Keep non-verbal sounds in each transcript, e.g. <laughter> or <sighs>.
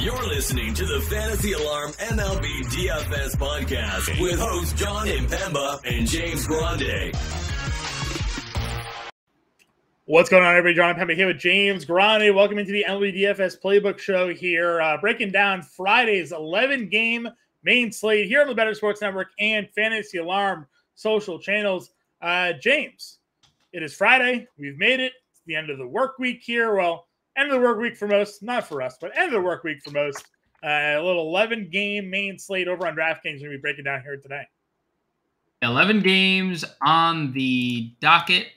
You're listening to the Fantasy Alarm MLB DFS podcast with hosts Jon Impemba and James Grande. What's going on, everybody? Jon Impemba here with James Grande. Welcome into the MLB DFS Playbook Show here, uh, breaking down Friday's 11 game main slate here on the Bettor Sports Network and Fantasy Alarm social channels. Uh, James, it is Friday. We've made it. It's the end of the work week here. Well, end of the work week for most, not for us, but end of the work week for most. Uh, a little 11 game main slate over on DraftKings. We're going to be breaking down here today. 11 games on the docket.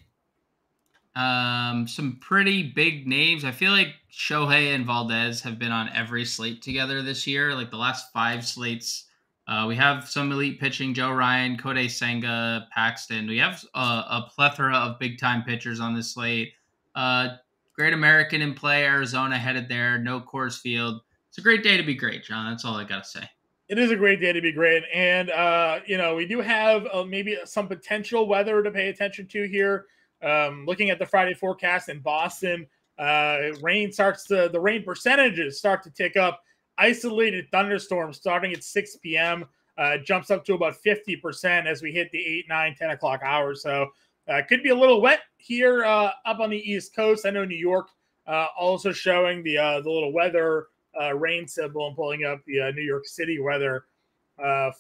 Um, some pretty big names. I feel like Shohei and Valdez have been on every slate together this year. Like the last five slates, uh, we have some elite pitching: Joe Ryan, Kodai Senga, Paxton. We have a, a plethora of big time pitchers on this slate. Uh, great American in play. Arizona headed there. No Coors Field. It's a great day to be great, Jon. That's all I gotta say. It is a great day to be great, and uh, you know we do have uh, maybe some potential weather to pay attention to here. Um, looking at the Friday forecast in Boston, uh, rain starts to the rain percentages start to tick up. Isolated thunderstorms starting at 6 p.m. Uh, jumps up to about 50% as we hit the 8, 9, 10 o'clock hours. So uh, could be a little wet here uh, up on the East Coast. I know New York uh, also showing the uh, the little weather uh, rain symbol and pulling up the uh, New York City weather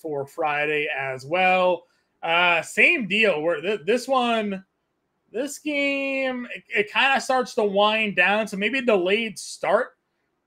for Friday as well. Same deal. Where th- this one, this game, it, it kind of starts to wind down. So maybe a delayed start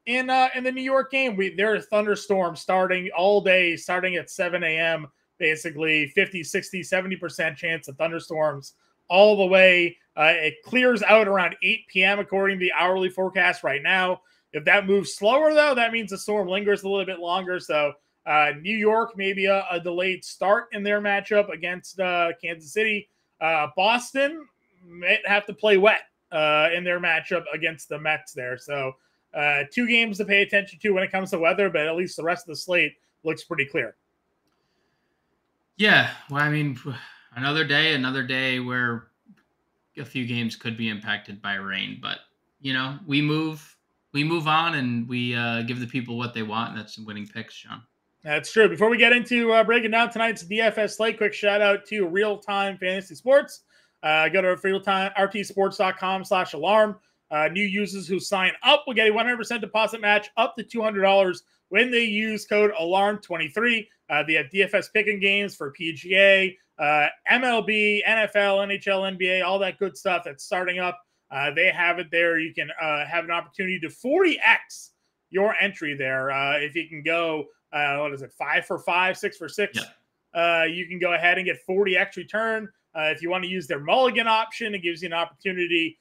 in in the New York game. We there are thunderstorms starting all day, starting at 7 a.m. Basically, 50, 60, 70% chance of thunderstorms all the way. Uh, it clears out around 8 p.m. according to the hourly forecast right now. If that moves slower, though, that means the storm lingers a little bit longer. So, uh, New York, maybe a, a, delayed start in their matchup against uh, Kansas City. Uh, Boston might have to play wet uh, in their matchup against the Mets there. So, uh, two games to pay attention to when it comes to weather, but at least the rest of the slate looks pretty clear. Yeah. Well, I mean, another day, another day where a few games could be impacted by rain, but you know, we move we move on and we uh, give the people what they want, and that's winning picks, Sean. That's true. Before we get into uh, breaking down tonight's DFS slate, quick shout out to Real Time Fantasy Sports. Uh, go to realtime rtsports.com slash alarm. Uh, new users who sign up will get a 100% deposit match up to $200 when they use code alarm23. Uh, they have DFS picking games for PGA, uh, MLB, NFL, NHL, NBA, all that good stuff that's starting up uh, they have it there. You can uh, have an opportunity to 40x your entry there. Uh, if you can go, uh, what is it, five for five, six for six, yeah. Uh, you can go ahead and get 40x return. Uh, if you want to use their mulligan option, it gives you an opportunity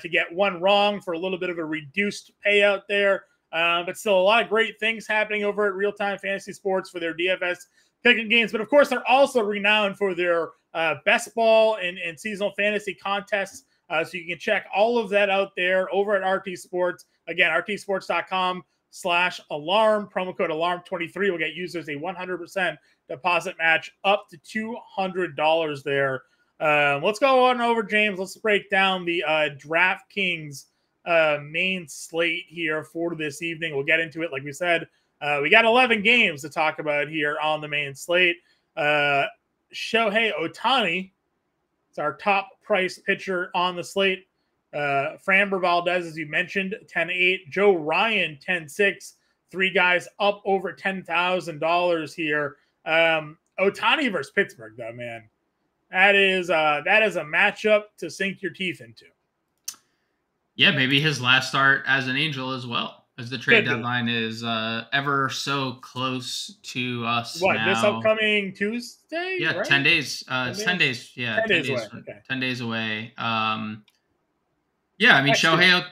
to get one wrong for a little bit of a reduced payout there. but still, a lot of great things happening over at Real Time Fantasy Sports for their DFS picking games. But of course, they're also renowned for their best ball and, and seasonal fantasy contests. Uh, so you can check all of that out there over at RT Sports. Again, rtsports.com slash alarm. Promo code alarm23 will get users a 100% deposit match up to $200 there. Um, let's go on over, James. Let's break down the uh, DraftKings uh, main slate here for this evening. We'll get into it. Like we said, uh, we got 11 games to talk about here on the main slate. Uh, Shohei Ohtani it's our top price pitcher on the slate. Uh, Framber Valdez, as you mentioned, 10 8. Joe Ryan, 10 6. Three guys up over $10,000 here. Um, Ohtani versus Pittsburgh, though, man. That is uh, that is a matchup to sink your teeth into. Yeah, maybe his last start as an Angel as well as the trade deadline is uh, ever so close to us. What now. this upcoming Tuesday? Yeah, right? ten days. Uh, 10 days. ten days. Yeah, 10, 10 days, days, away. Okay. Ten days away. Um, yeah, I mean Actually, Shohei.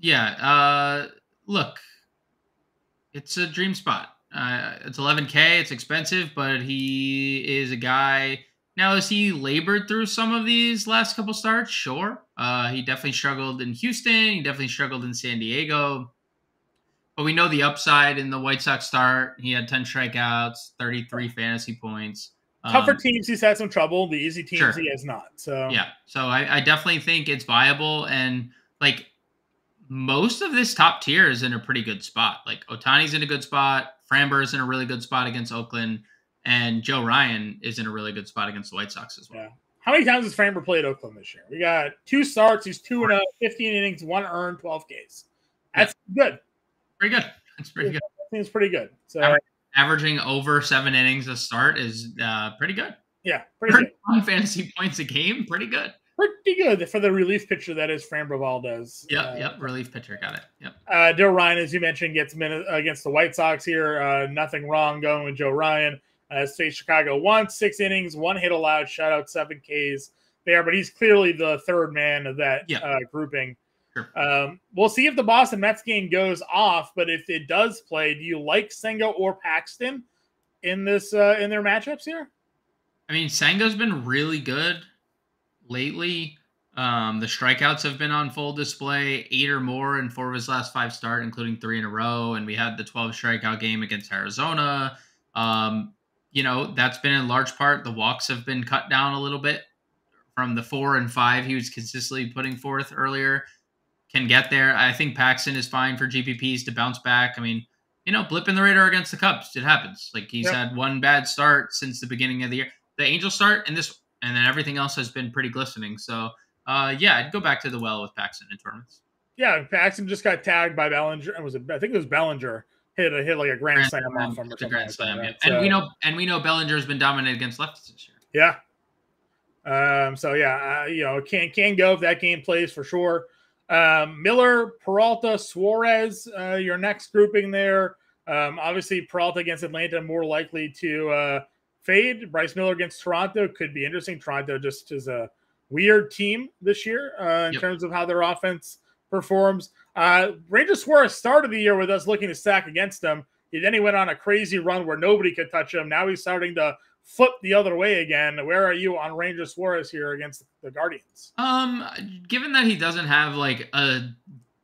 Yeah. Uh, look, it's a dream spot. Uh, it's 11k. It's expensive, but he is a guy. Now, has he labored through some of these last couple starts? Sure. Uh, he definitely struggled in Houston. He definitely struggled in San Diego but we know the upside in the White Sox start. He had 10 strikeouts, 33 fantasy points. Tougher um, teams, he's had some trouble. The easy teams, sure. he has not. So yeah, so I, I, definitely think it's viable. And like most of this top tier is in a pretty good spot. Like Ohtani's in a good spot, Framber's in a really good spot against Oakland, and Joe Ryan is in a really good spot against the White Sox as well. Yeah. How many times has Framber played Oakland this year? We got two starts. He's 2 and 15 innings, one earned, 12 Ks. That's yeah. good. Pretty good. That's pretty good. Seems pretty good. So averaging over seven innings a start is uh, pretty good. Yeah, pretty good. One fantasy points a game, pretty good. Pretty good for the relief pitcher that is Framber Valdez. Yep, uh, yep, relief pitcher, got it. Yep. Uh, Joe Ryan, as you mentioned, gets minute against the White Sox here. Uh, nothing wrong going with Joe Ryan. Uh, faced Chicago once, six innings, one hit allowed, shutout, seven Ks there, but he's clearly the third man of that yeah. uh, grouping. Sure. Um, we'll see if the Boston Mets game goes off, but if it does play, do you like Senga or Paxton in this uh, in their matchups here? I mean, Senga's been really good lately. Um, the strikeouts have been on full display, eight or more in four of his last five start, including three in a row. And we had the 12 strikeout game against Arizona. Um, you know, that's been in large part the walks have been cut down a little bit from the four and five he was consistently putting forth earlier. Can get there. I think Paxton is fine for GPPs to bounce back. I mean, you know, blip in the radar against the Cubs. It happens. Like he's yep. had one bad start since the beginning of the year. The Angels start and this, and then everything else has been pretty glistening. So, uh, yeah, I'd go back to the well with Paxton in tournaments. Yeah, Paxton just got tagged by Bellinger. It was a, I think it was Bellinger hit a hit like a grand, grand slam off from a grand slam. Yeah. And we know and we know Bellinger has been dominated against lefties this year. Yeah, um, so yeah, uh, you know, can can go if that game plays for sure. Um, Miller, Peralta, Suarez, uh, your next grouping there. Um, obviously, Peralta against Atlanta more likely to uh, fade. Bryce Miller against Toronto could be interesting. Toronto just is a weird team this year uh, in yep. terms of how their offense performs. Uh, Ranger Suarez started the year with us looking to stack against them. Then he went on a crazy run where nobody could touch him. Now he's starting to flip the other way again. Where are you on Ranger Suarez here against the Guardians? Um, given that he doesn't have like a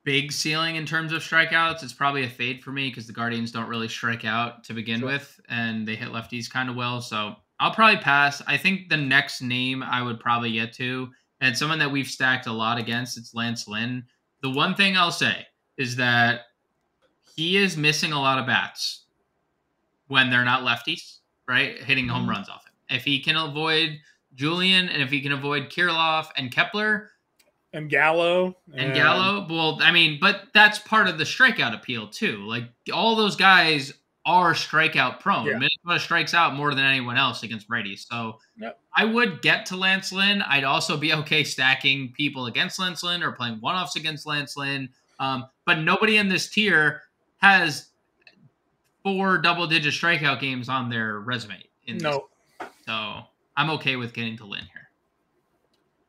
big ceiling in terms of strikeouts, it's probably a fade for me because the Guardians don't really strike out to begin sure. with, and they hit lefties kind of well. So I'll probably pass. I think the next name I would probably get to, and someone that we've stacked a lot against, it's Lance Lynn. The one thing I'll say is that he is missing a lot of bats when they're not lefties right? Hitting home mm-hmm. runs off him. If he can avoid Julien and if he can avoid Kirilloff and Kepler and Gallo and, and Gallo, well, I mean, but that's part of the strikeout appeal too. Like all those guys are strikeout prone. Yeah. Minnesota strikes out more than anyone else against Brady. So yep. I would get to Lance Lynn. I'd also be okay stacking people against Lance Lynn or playing one offs against Lance Lynn. Um, but nobody in this tier has four double digit strikeout games on their resume. no. So I'm okay with getting to Lynn here.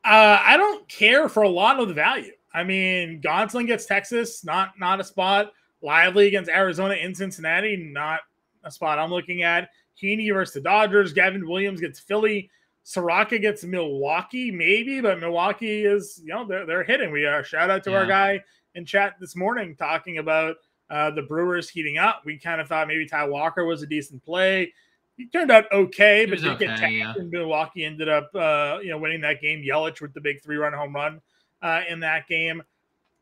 Uh, I don't care for a lot of the value. I mean, Gonsolin gets Texas, not not a spot. Lively against Arizona in Cincinnati, not a spot I'm looking at. Heaney versus the Dodgers. Gavin Williams gets Philly. Soroka gets Milwaukee, maybe, but Milwaukee is, you know, they're, they're hitting. We are uh, shout out to yeah. our guy in chat this morning talking about uh, the Brewers heating up. We kind of thought maybe Ty Walker was a decent play. He turned out okay, but did okay, get tagged, yeah. and Milwaukee ended up, uh, you know, winning that game. Yelich with the big three-run home run uh, in that game.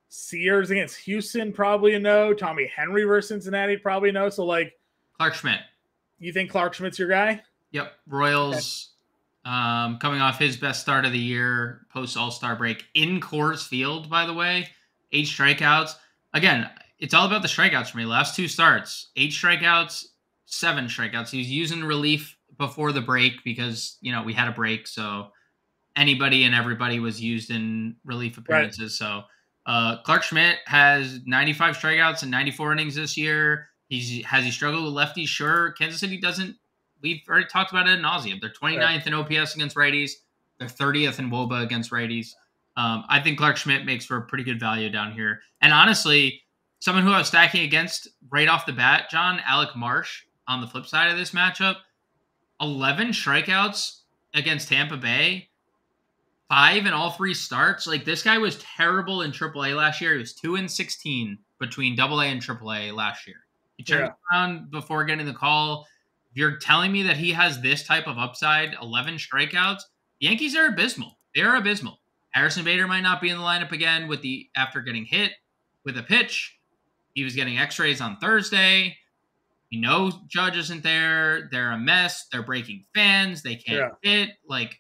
Sears against Houston, probably a no. Tommy Henry versus Cincinnati, probably no. So like Clarke Schmidt. You think Clarke Schmidt's your guy? Yep. Royals okay. um, coming off his best start of the year post All Star break in Coors Field, by the way. Eight strikeouts. Again, it's all about the strikeouts for me. Last two starts, eight strikeouts, seven strikeouts. He's using relief before the break because you know we had a break, so anybody and everybody was used in relief appearances. Right. So uh, Clarke Schmidt has 95 strikeouts and 94 innings this year. He's has he struggled with lefties? Sure. Kansas City doesn't. We've already talked about it in nauseum. They're 29th right. in OPS against righties. They're 30th in WOBA against righties. Um, I think Clarke Schmidt makes for a pretty good value down here. And honestly, Someone who I was stacking against right off the bat, Jon, Alec Marsh on the flip side of this matchup. 11 strikeouts against Tampa Bay, five in all three starts. Like this guy was terrible in AAA last year. He was 2 and 16 between AA and AAA last year. He turned yeah. around before getting the call. If you're telling me that he has this type of upside, 11 strikeouts, the Yankees are abysmal. They're abysmal. Harrison Bader might not be in the lineup again with the after getting hit. with a pitch. He was getting X-rays on Thursday. You know, Judge isn't there. They're a mess. They're breaking fans. They can't yeah. hit. Like,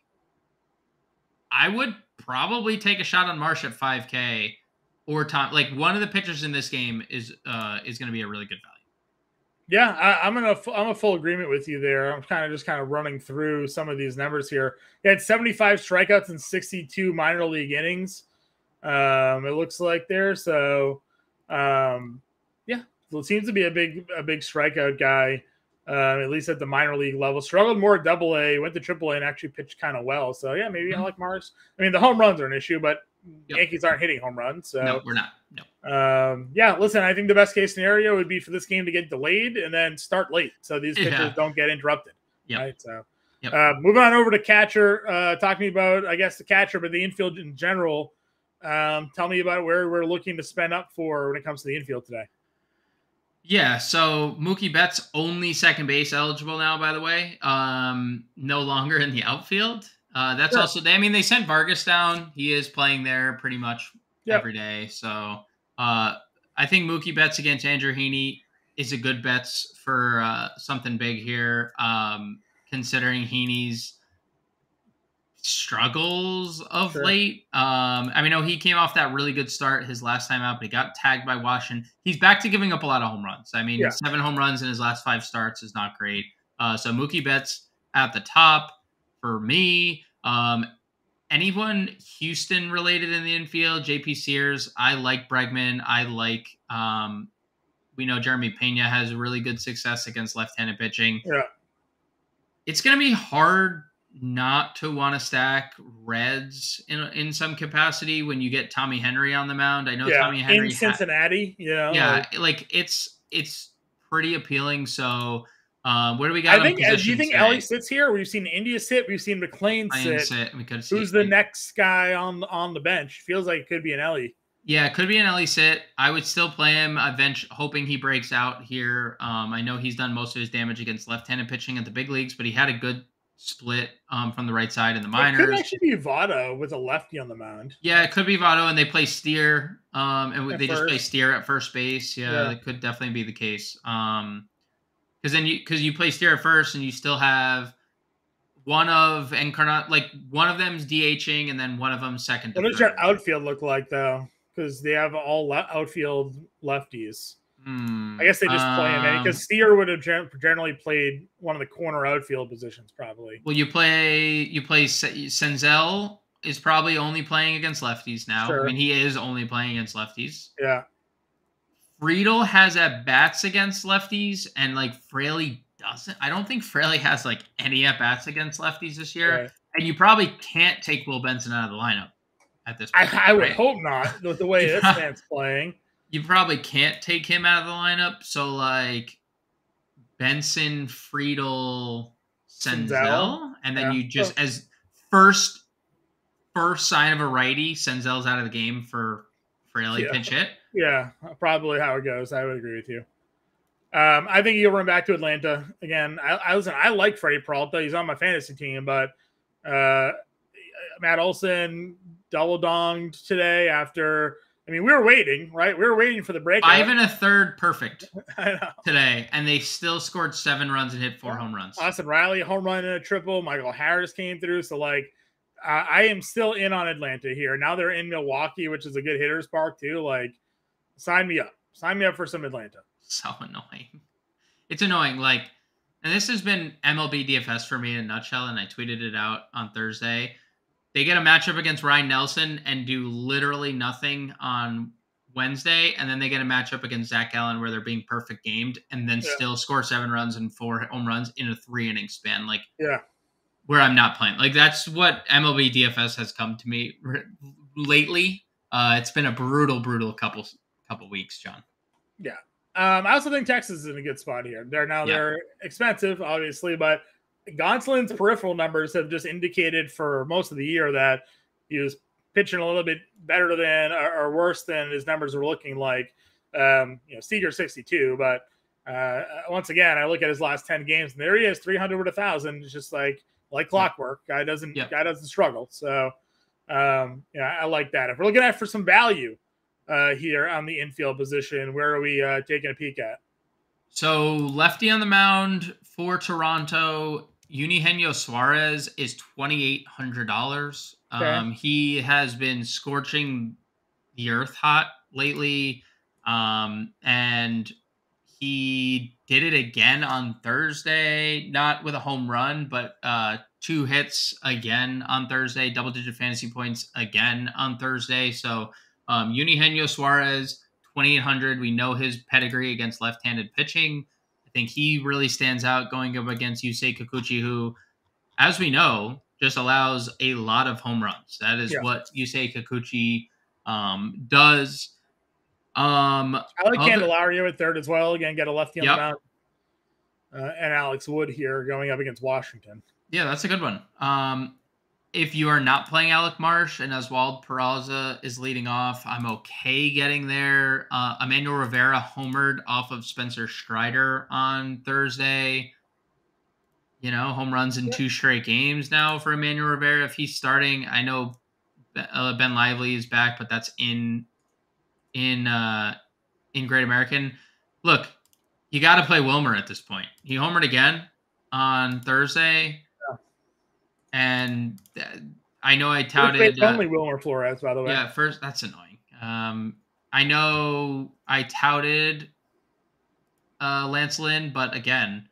I would probably take a shot on Marsh at 5K or Tom. Like, one of the pitchers in this game is uh is going to be a really good value. Yeah, I, am in a I'm a full agreement with you there. I'm kind of just kind of running through some of these numbers here. He had 75 strikeouts and 62 minor league innings. Um, it looks like there. So, um, seems to be a big a big strikeout guy. Uh, at least at the minor league level, struggled more at Double A, went to Triple A, and actually pitched kind of well. So yeah, maybe mm-hmm. I like Mars. I mean, the home runs are an issue, but Yep. Yankees aren't hitting home runs. So no, we're not. No. Um, yeah, listen, I think the best case scenario would be for this game to get delayed and then start late, so these pitchers yeah. don't get interrupted. Yeah. Right. So, yep. uh, moving on over to catcher. Uh, talking about, I guess, the catcher, but the infield in general. Um, tell me about where we're looking to spend up for when it comes to the infield today. Yeah, so Mookie Betts only second base eligible now, by the way. Um, no longer in the outfield. Uh, that's sure. also. I mean, they sent Vargas down. He is playing there pretty much yep. every day. So uh, I think Mookie Betts against Andrew Heaney is a good bet for uh, something big here. Um, considering Heaney's struggles of sure. late. Um, I mean, no, he came off that really good start his last time out, but he got tagged by Washington. He's back to giving up a lot of home runs. I mean, yeah. seven home runs in his last five starts is not great. Uh, so Mookie Betts at the top for me. Um, anyone Houston related in the infield, JP Sears. I like Bregman. I like. Um, we know Jeremy Pena has really good success against left-handed pitching. Yeah, it's going to be hard not to want to stack Reds in in some capacity when you get Tommy Henry on the mound. I know yeah. Tommy Henry in Cincinnati. Yeah, yeah, like, like it's it's pretty appealing. So um, where do we got? I think. Uh, do you think Ellie sits here? We've seen India sit. We've seen McLain sit. sit. We could Who's the next guy on on the bench? Feels like it could be an Ellie. Yeah, it could be an Ellie sit. I would still play him. Eventually, hoping he breaks out here. Um, I know he's done most of his damage against left-handed pitching at the big leagues, but he had a good split um, from the right side in the minors. It could actually be Votto with a lefty on the mound. Yeah, it could be Votto, and they play Steer, um, and at they first. just play Steer at first base. Yeah, yeah, it could definitely be the case. Um, because then you because you play Steer at first and you still have one of Encarnat like one of them's DHing and then one of them second. What does your outfield look like though? Because they have all le- outfield lefties. Hmm, I guess they just um, play him because Steer would have gen- generally played one of the corner outfield positions probably. Well, you play you play Senzel is probably only playing against lefties now. Sure. I mean, he is only playing against lefties. Yeah. Friedl has at bats against lefties, and like Fraley doesn't. I don't think Fraley has like any at bats against lefties this year. Right. And you probably can't take Will Benson out of the lineup at this point. I, I would hope not with the way <laughs> this man's playing. You probably can't take him out of the lineup. So like Benson, Friedl, Senzel, Senzel? and then yeah. you just oh. as first first sign of a righty, Senzel's out of the game for Fraley yeah. pinch hit. Yeah, probably how it goes. I would agree with you. Um, I think he'll run back to Atlanta again. I, I listen. I like Freddie Peralta. He's on my fantasy team, but uh, Matt Olson double donged today after. I mean, we were waiting, right? We were waiting for the break. Five and a third perfect <laughs> today, and they still scored seven runs and hit four home runs. Austin Riley home run and a triple. Michael Harris came through. So like, I, I am still in on Atlanta here. Now they're in Milwaukee, which is a good hitters park too. Like, sign me up. Sign me up for some Atlanta. So <laughs> annoying. It's annoying. Like, and this has been MLB DFS for me in a nutshell, and I tweeted it out on Thursday. They get a matchup against Ryan Nelson and do literally nothing on Wednesday, and then they get a matchup against Zac Gallen where they're being perfect gamed, and then yeah. still score seven runs and four home runs in a three inning span. Like, yeah, where I'm not playing. Like that's what MLB DFS has come to me lately. Uh, it's been a brutal, brutal couple couple weeks, Jon. Yeah. Um, I also think Texas is in a good spot here. They're now yeah. they're expensive, obviously, but Gonsolin's peripheral numbers have just indicated for most of the year that he was pitching a little bit better than or, or worse than his numbers were looking like. Um, you know, Seager 62, but uh, once again, I look at his last 10 games and there he is, 300 with a thousand. It's just like like clockwork. Guy doesn't guy doesn't struggle. So um, yeah, I like that. If we're looking at for some value, uh, here on the infield position. Where are we uh, taking a peek at? So lefty on the mound for Toronto, Eugenio Suarez is twenty eight hundred dollars. Um, he has been scorching the earth hot lately, um, and he did it again on Thursday. Not with a home run, but uh, two hits again on Thursday. Double digit fantasy points again on Thursday. So um, Eugenio Suarez 2800. We know his pedigree against left-handed pitching. I think he really stands out going up against Yusei Kikuchi, who, as we know, just allows a lot of home runs. That is Yeah. what Yusei Kikuchi um, does. Um, I like Other- Candelario at third as well. Again, get a lefty on Yep. the mound. Uh, and Alex Wood here going up against Washington. Yeah, that's a good one. Um, if you are not playing Alec Marsh and Oswald Peraza is leading off, I'm okay getting there. Uh, Emmanuel Rivera homered off of Spencer Strider on Thursday. You know, home runs in two straight games now for Emmanuel Rivera. If he's starting, I know uh, Ben Lively is back, but that's in in uh, in Great American. Look, you got to play Wilmer at this point. He homered again on Thursday, and I know I touted. base uh, Wilmer Flores, by the way. yeah, first that's annoying. Um, I know I touted uh, Lance Lynn, but again,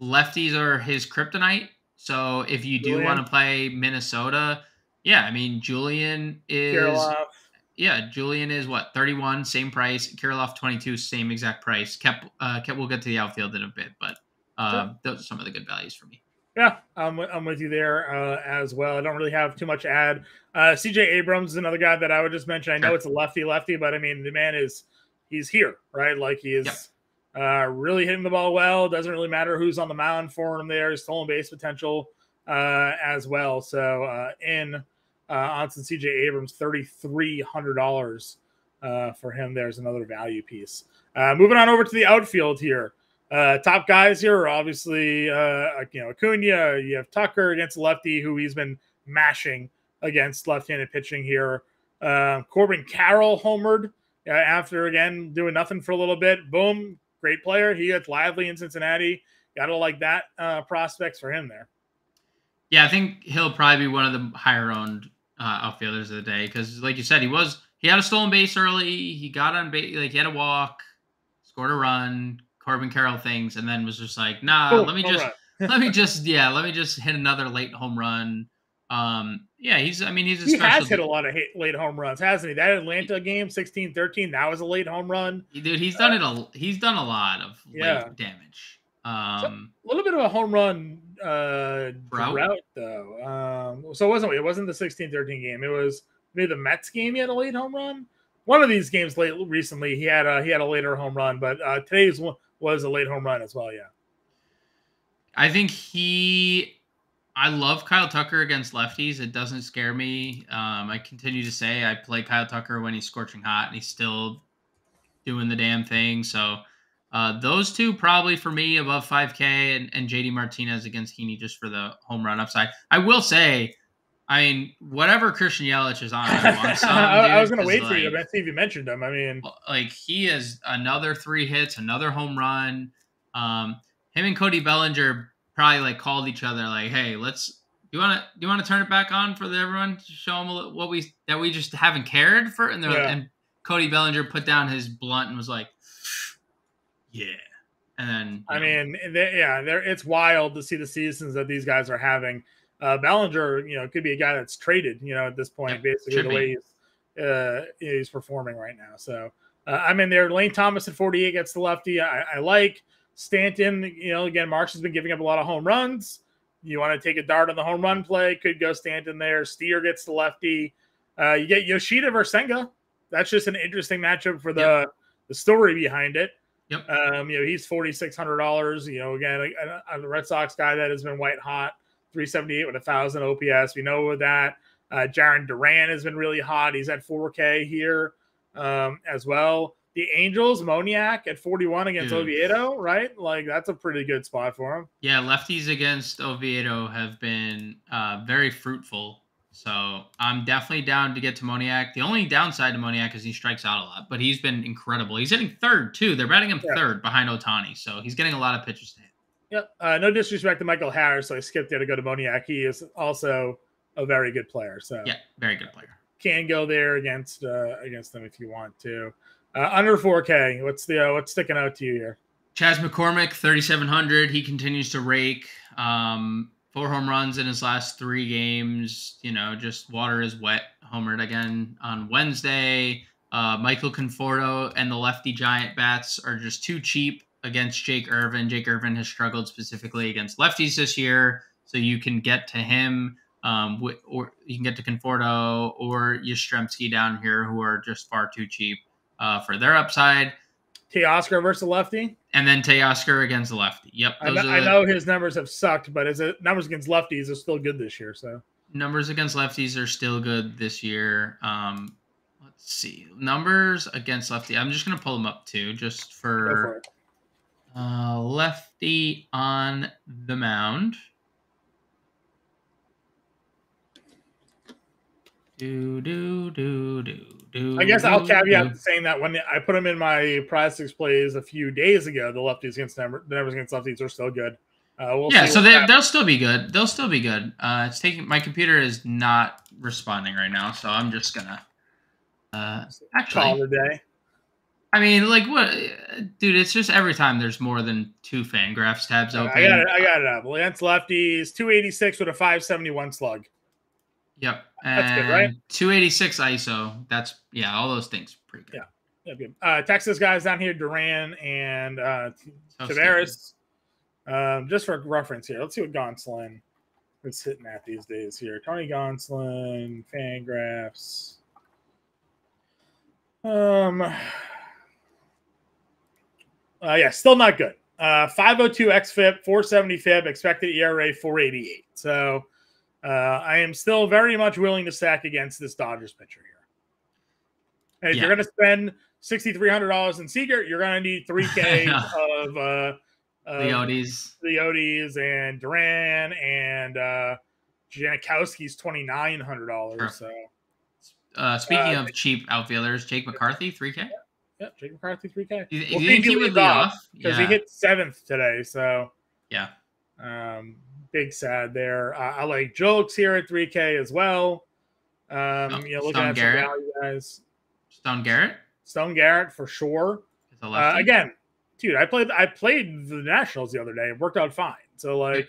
lefties are his kryptonite. So if you do want to play Minnesota, yeah, I mean Julien is yeah, Julien is what 31, same price. Kirilloff 22, same exact price. Kept uh kept we'll get to the outfield in a bit, but uh, those are some of the good values for me. Yeah, I'm, I'm with you there uh, as well. I don't really have too much to add. Uh, CJ Abrams is another guy that I would just mention. I know Sure. it's a lefty lefty, but I mean, the man is he's here, right? Like he is uh, really hitting the ball well. Doesn't really matter who's on the mound for him there. Stolen base potential uh, as well. So uh, in uh, on CJ Abrams, $3,300 uh, for him. There's another value piece. Uh, moving on over to the outfield here. Uh, top guys here are obviously, uh, you know, Acuna. You have Tucker against lefty, who he's been mashing against left-handed pitching here. Uh, Corbin Carroll homered uh, after again doing nothing for a little bit. Boom, great player. He gets lively in Cincinnati. Gotta like that uh, prospects for him there. Yeah, I think he'll probably be one of the higher owned uh, outfielders of the day because, like you said, he was he had a stolen base early. He got on base, like he had a walk, scored a run, Corbin Carroll things, and then was just like, nah, Boom, let me just <laughs> let me just yeah, let me just hit another late home run. Um, yeah, he's I mean he's a He has hit a lot of hit, late home runs, hasn't he? That Atlanta game, 16-13, that was a late home run. dude. He's done it a he's done a lot of Yeah. late damage. Um, A little bit of a home run uh Drought? drought, though. Um so it wasn't it wasn't the 16-13 game. It was maybe the Mets game he had a late home run. One of these games late recently he had a he had a later home run, but uh today's one was a late home run as well, yeah. I think he. I love Kyle Tucker against lefties. It doesn't scare me. Um, I continue to say I play Kyle Tucker when he's scorching hot, and he's still doing the damn thing. So uh, those two probably for me above 5K, and, and JD Martinez against Heaney just for the home run upside. I will say, I mean, whatever Christian Yelich is on, <laughs> I want some. I, I was going to wait for you like, to see if you mentioned him. I mean, like he is another three hits, another home run. Um, him and Cody Bellinger probably like called each other like, "Hey, let's do you want to do you want to turn it back on for the, everyone to show them what we that we just haven't cared for?" And they're Yeah. and Cody Bellinger put down his blunt and was like, <sighs> "Yeah," and then I know, mean, they, yeah, they're, it's wild to see the seasons that these guys are having. Uh, Bellinger, you know, could be a guy that's traded, you know, at this point, Yep, basically the way he's, uh, he's performing right now. So uh, I'm in there. Lane Thomas at 48 gets the lefty. I, I like Stanton. You know, again, Marsh has been giving up a lot of home runs. You want to take a dart on the home run play? Could go Stanton there. Steer gets the lefty. Uh, you get Yoshida versus Senga. That's just an interesting matchup for the the story behind it. Yep. Um, you know, he's forty six hundred dollars. You know, again, a, a, a Red Sox guy that has been white hot, three seventy eight with a thousand OPS. We know that. Uh, Jarren Duran has been really hot. He's at four K here um, as well. The Angels, Moniak at forty one against Dude. Oviedo, right? Like that's a pretty good spot for him. yeah, lefties against Oviedo have been uh, very fruitful So I'm definitely down to get to Moniak. The only downside to Moniak is he strikes out a lot, but he's been incredible. He's hitting third too. They're batting him Yeah. third behind Ohtani, so he's getting a lot of pitches to hit. Yep. Uh, no disrespect to Michael Harris, so I skipped there to go to Moniak. He is also a very good player, so Yeah, very good player. can go there against uh, against them if you want to. Uh, under 4K, what's the uh, what's sticking out to you here? Chas McCormick, 3,700. He continues to rake. Um, four home runs in his last three games. You know, just water is wet. Homered again on Wednesday. Uh, Michael Conforto and the lefty giant bats are just too cheap against Jake Irvin. Jake Irvin has struggled specifically against lefties this year, so you can get to him, um, or you can get to Conforto or Yastrzemski down here, who are just far too cheap uh, for their upside. Teoscar versus the lefty. And then Teoscar against the lefty. Yep, I know, are I know his numbers have sucked, but his numbers against lefties are still good this year. So numbers against lefties are still good this year. Um, let's see numbers against lefty. I'm just gonna pull them up too, just for for. Uh, lefty on the mound. Do do do do do. I guess I'll caveat saying that when I put him in my Prize plays a few days ago, the lefties against number, the numbers against lefties are still good. Uh, we'll Yeah, so they happens. they'll still be good. They'll still be good. Uh, it's taking my computer is not responding right now, so I'm just gonna. Uh, actually, call a day. I mean, like what, dude? It's just every time there's more than two FanGraphs tabs I open. got it. I got it up. Against lefties, 286 with a 571 slug. Yep, That's good, right? 286 ISO. That's yeah, all those things pretty good. Yeah. Yeah, good. Uh, Texas guys down here, Duran and uh, So Taveras. Um, just for reference here, let's see what Gonsolin is hitting at these days here. Tony Gonsolin, Fangraphs. Um, uh, yeah, still not good. Uh, 502 xFIP, 470 FIP, expected ERA 488. So uh, I am still very much willing to sack against this Dodgers pitcher here. And if Yeah. you're going to spend $6,300 in Seager, you're going to need 3K <laughs> of uh, Leody's. Leody's and Duran and uh, Jankowski's $2,900. Sure. So, Uh, speaking Uh, of cheap outfielders, Jake McCarthy, 3K. Yeah, Jake McCarthy, 3K. You, you We'll think he would lead off, off? Because Yeah. he hit seventh today. So, yeah. Um, big sad there. Uh, I like jokes here at 3K as well. Um, Oh, you know, looking Stone at Garrett. some value guys. Stone Garrett Stone Garrett for sure. Uh, again, dude, I played I played the Nationals the other day. It worked out fine. So like,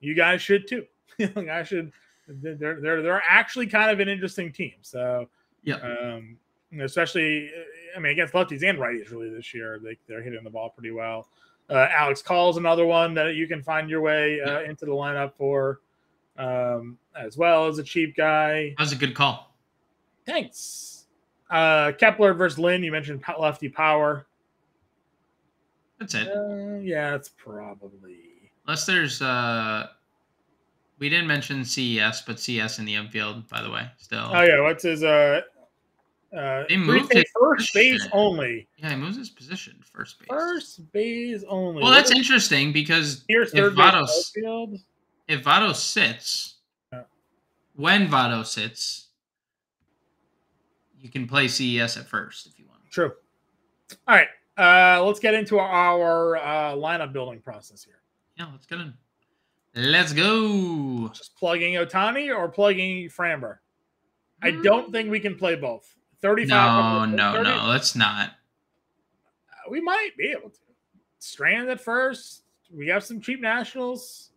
you guys should too. <laughs> you guys should. They're they're they're actually kind of an interesting team. So yeah. um, especially I mean against lefties and righties really this year. They they're hitting the ball pretty well. Uh, Alex Call's another one that you can find your way uh, into the lineup for, um, as well as a cheap guy. That was a good call. Thanks. Uh, Kepler versus Lynn. You mentioned lefty power. That's it. Uh, yeah, it's probably. Unless there's uh we didn't mention CES, but CES in the infield, by the way, still. Oh yeah, what's his uh? They moved it- first base only. Yeah, he moves his position first base. First base only. well, that's interesting because Here's if third base Vados- outfield. if Votto sits, Yeah. when Votto sits, you can play CES at first if you want. True. All right. Uh, let's get into our uh, lineup building process here. Yeah, let's get in. Let's go. Just plugging Ohtani or plugging Framber. I don't think we can play both. Thirty-five. No, no, 30 no. Let's not. We might be able to. Strand at first. We have some cheap nationals.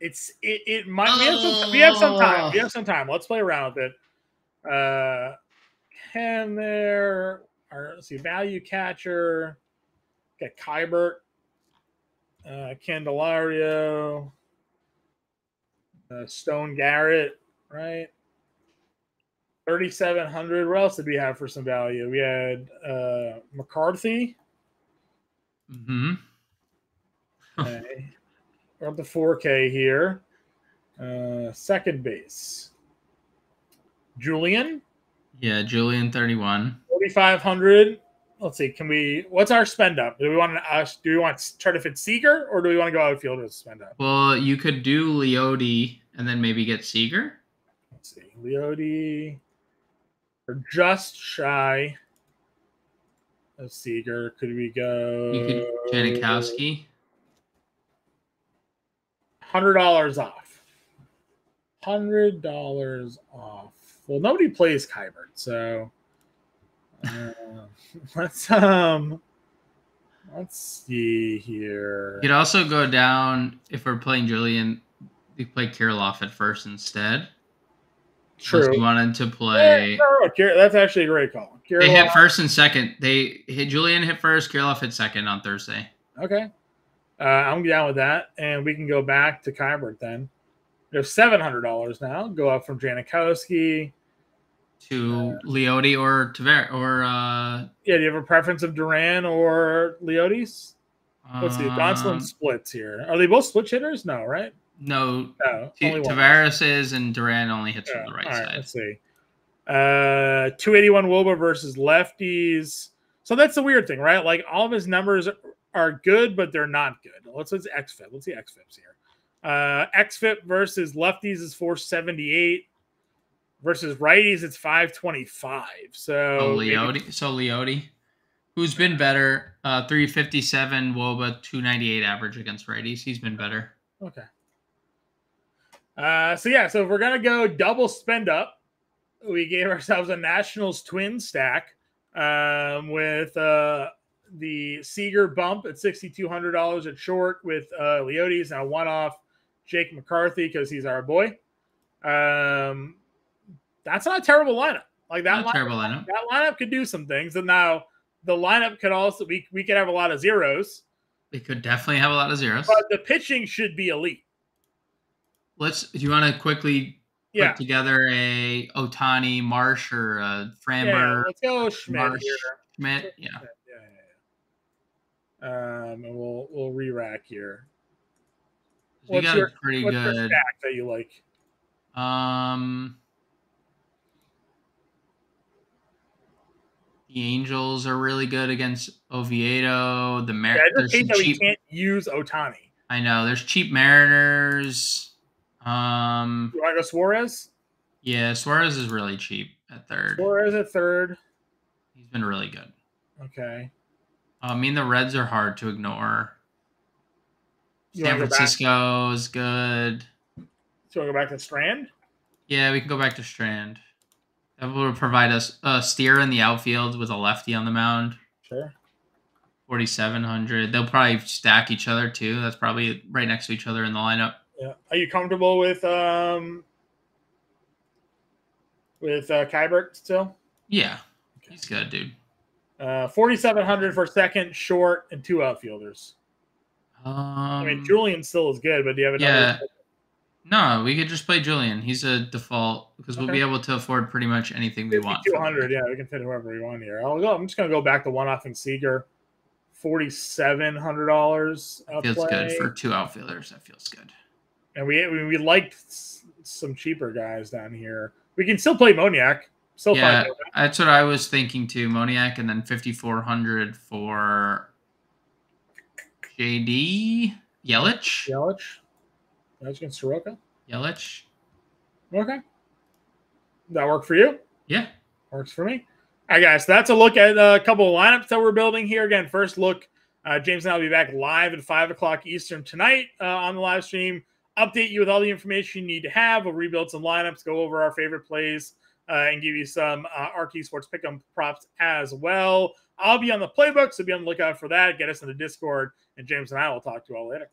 It's it. It might. We have some. We have some time. We have some time. Let's play around with it. Uh, can there. Or let's see, value catcher. Got Keibert. Uh, Candelario. Uh, Stone Garrett. Right. 3,700. What else did we have for some value? We had uh, McCarthy. hmm <laughs> Okay. We're up to 4K here. Uh, second base. Julien, Yeah, Julien 31. 4,500. Let's see. Can we? What's our spend up? Do we want to ask? Do we want to try to fit Seager, or do we want to go outfield with spend up? Well, you could do Leody and then maybe get Seager. Let's see. Leody or just shy of Seager. Could we go You could Jankowski. hundred dollars off? Hundred dollars off. Well, nobody plays Keibert, so uh, <laughs> let's um let's see here. You could also go down if we're playing Julien. You could play Kirilloff at first instead. True. you wanted to Yeah, play. no, no, that's actually a great call. They hit first and second. They hit Julien hit first. Kirilloff hit second on Thursday. Okay. Uh, I'm down with that. And we can go back to Keibert then. We have $700 now. Go up from Jankowski. To Leody or Taver or uh, Yeah, do you have a preference of Duran or Leotis? Let's see. Gonsolin um, splits here. Are they both switch hitters? No, right? No, No. T- Taveras is and Duran only hits Yeah, from the right side. Let's see. Uh, 281 Woba versus lefties. So that's the weird thing, right? Like all of his numbers are good, but they're not good. Let's let's XFIP. Let's see XFIPs here. Uh, XFIP versus lefties is 478. Versus righties, it's 525. So Oh, Leody. So Leody, who's been better? Uh, 357 Woba, 298 average against righties. He's been better. Okay. Uh, so yeah, so if we're gonna go double spend up, we gave ourselves a Nationals twin stack um, with uh, the Seager bump at sixty two hundred dollars at short with uh, Leody's and a one off Jake McCarthy because he's our boy. Um, that's not a terrible lineup. Like that Not a lineup, terrible lineup. that lineup could do some things, and now the lineup could also we we could have a lot of zeros, We could definitely have a lot of zeros. but the pitching should be elite. Let's. Do you want to quickly Yeah. put together a Ohtani, Marsh, or a Yeah, let's go Schmidt Marsh, here. Schmidt? Yeah. Yeah, yeah, yeah. Um, and we'll we'll re-rack here. We What's got your- a pretty What's the good. stack that you like? Um, the Angels are really good against Oviedo. The Mar- Yeah, I just hate that we can't use Ohtani. I know there's cheap Mariners. Um, You want to go Suarez? yeah, Suarez is really cheap at third. Suarez at third. He's been really good. Okay. I mean, the Reds are hard to ignore. You San go Francisco is good. So we go back to Strand. Yeah, we can go back to Strand. That will provide us a steer in the outfield with a lefty on the mound. Sure. 4,700. They'll probably stack each other too. That's probably right next to each other in the lineup. Yeah. Are you comfortable with um with uh, Keibert still? Yeah, he's good, dude. Uh, forty-seven hundred for second, short, and two outfielders. Um, I mean, Julien still is good, but do you have another? yeah. No, we could just play Julien. He's a default because we'll be able to afford pretty much anything we want. Two hundred, yeah, we can fit whoever we want here. I'll go. I'm just gonna go back to one off and Seager, forty-seven hundred dollars. Feels good for two outfielders. That feels good. And we we, we liked some cheaper guys down here. We can still play Moniak. Still Yeah, that's what I was thinking too. Moniak and then 5,400 for JD Yelich. Yelich. That's against Soroka. Yelich. Okay. That work for you? Yeah. Works for me. All right, guys. So that's a look at a couple of lineups that we're building here. Again, first look. Uh, James and I will be back live at five o'clock Eastern tonight uh, on the live stream. Update you with all the information you need to have. We'll rebuild some lineups, go over our favorite plays, uh, and give you some uh, RT Sports Pick'em props as well. I'll be on the playbook, so be on the lookout for that. Get us in the Discord, and James and I will talk to you all later.